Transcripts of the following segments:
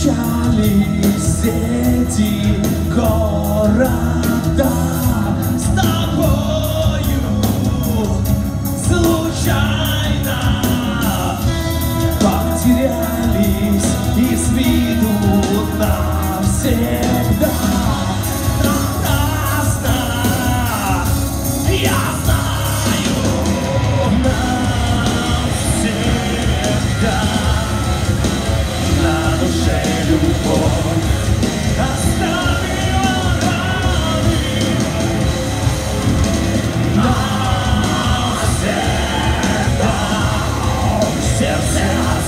встречали сети гора. потерялись из виду навсегда. Я знаю навсегда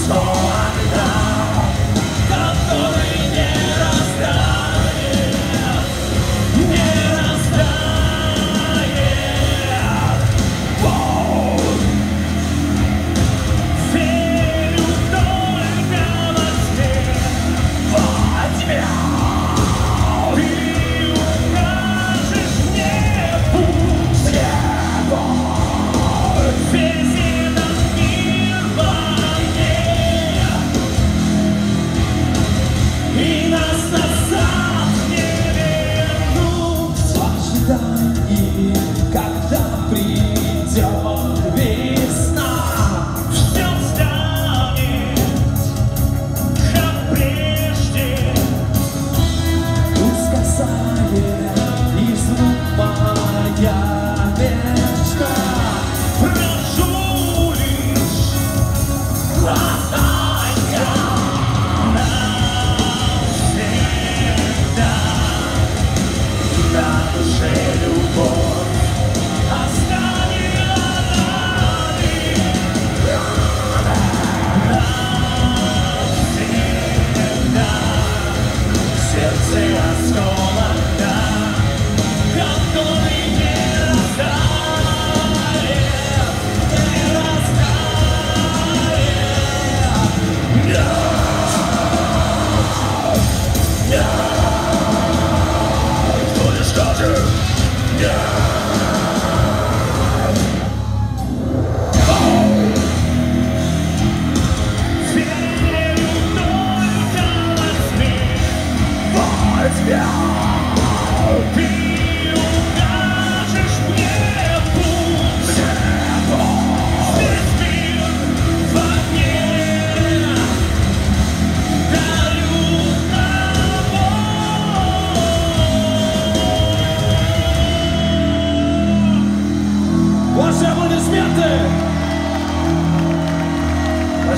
storm.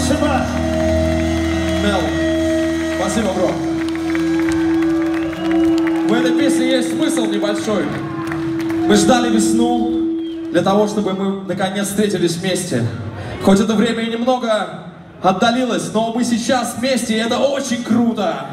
Спасибо, Мел. Спасибо, бро. В этой песне есть смысл небольшой. Мы ждали весну для того, чтобы мы наконец встретились вместе. Хоть это время и немного отдалилось, но мы сейчас вместе, и это очень круто.